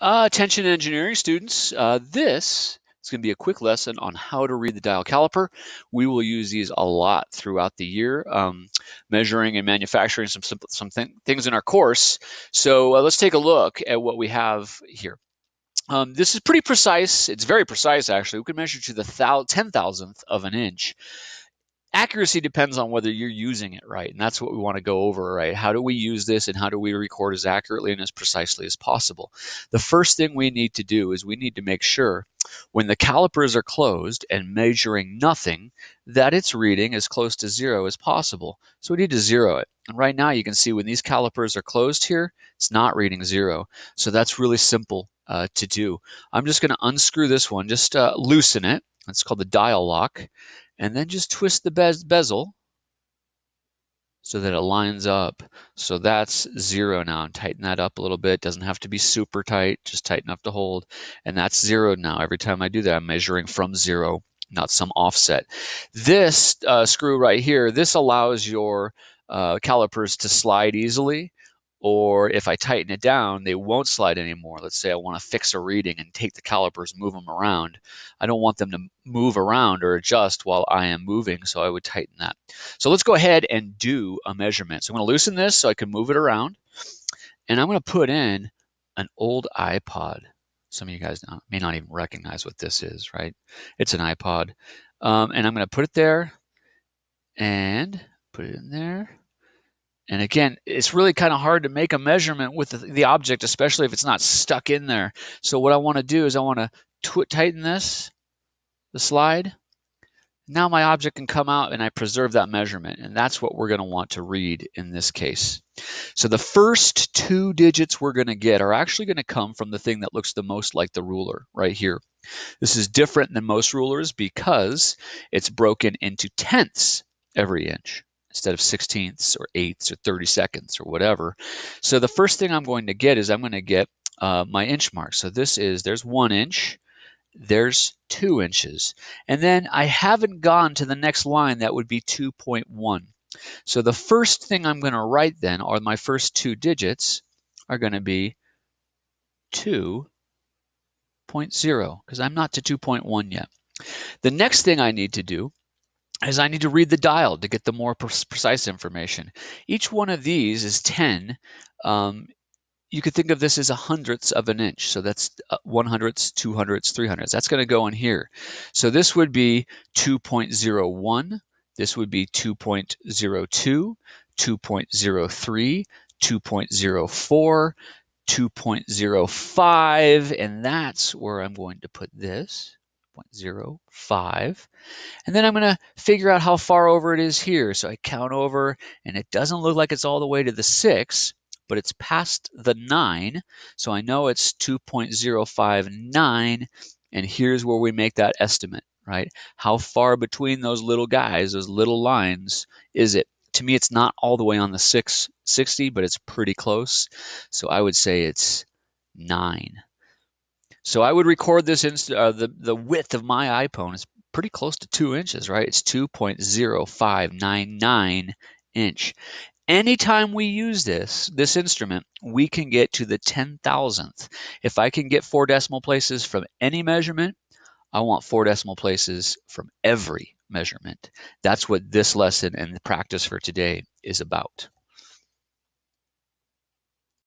Uh, attention engineering students, uh, this is going to be a quick lesson on how to read the dial caliper. We will use these a lot throughout the year, um, measuring and manufacturing some, some, some th things in our course. So uh, let's take a look at what we have here. Um, this is pretty precise. It's very precise, actually. We can measure to the ten thousandth of an inch accuracy depends on whether you're using it right and that's what we want to go over right? How do we use this and how do we record as accurately and as precisely as possible? The first thing we need to do is we need to make sure when the calipers are closed and measuring nothing that it's reading as close to zero as possible. So we need to zero it. And right now you can see when these calipers are closed here it's not reading zero. So that's really simple uh, to do. I'm just going to unscrew this one just uh, loosen it it's called the dial lock and then just twist the bez bezel so that it lines up. So that's zero now. And tighten that up a little bit. Doesn't have to be super tight, just tight enough to hold. And that's zero now. Every time I do that, I'm measuring from zero, not some offset. This uh, screw right here, this allows your uh, calipers to slide easily or if I tighten it down, they won't slide anymore. Let's say I want to fix a reading and take the calipers, move them around. I don't want them to move around or adjust while I am moving, so I would tighten that. So let's go ahead and do a measurement. So I'm going to loosen this so I can move it around, and I'm going to put in an old iPod. Some of you guys may not even recognize what this is, right? It's an iPod. Um, and I'm going to put it there and put it in there and again, it's really kind of hard to make a measurement with the, the, object, especially if it's not stuck in there. So what I want to do is I want to tighten this, the slide. Now my object can come out and I preserve that measurement. And that's what we're going to want to read in this case. So the first two digits we're going to get are actually going to come from the thing that looks the most like the ruler right here. This is different than most rulers because it's broken into tenths every inch instead of sixteenths or eighths or 30 seconds or whatever. So the first thing I'm going to get is I'm going to get uh, my inch mark. So this is, there's one inch, there's two inches. And then I haven't gone to the next line, that would be 2.1. So the first thing I'm going to write then, are my first two digits, are going to be 2.0, because I'm not to 2.1 yet. The next thing I need to do is I need to read the dial to get the more precise information. Each one of these is 10. Um, you could think of this as a hundredths of an inch. So that's uh, one hundredths, two hundredths, three hundredths. That's going to go in here. So this would be 2.01. This would be 2.02, 2.03, 2.04, 2.05, and that's where I'm going to put this. 0.05. And then I'm going to figure out how far over it is here. So I count over, and it doesn't look like it's all the way to the 6, but it's past the 9. So I know it's 2.059, and here's where we make that estimate, right? How far between those little guys, those little lines, is it? To me, it's not all the way on the 660, but it's pretty close. So I would say it's 9. So I would record this, uh, the, the width of my iPhone is pretty close to two inches, right? It's 2.0599 inch. Anytime we use this, this instrument, we can get to the 10,000th. If I can get four decimal places from any measurement, I want four decimal places from every measurement. That's what this lesson and the practice for today is about.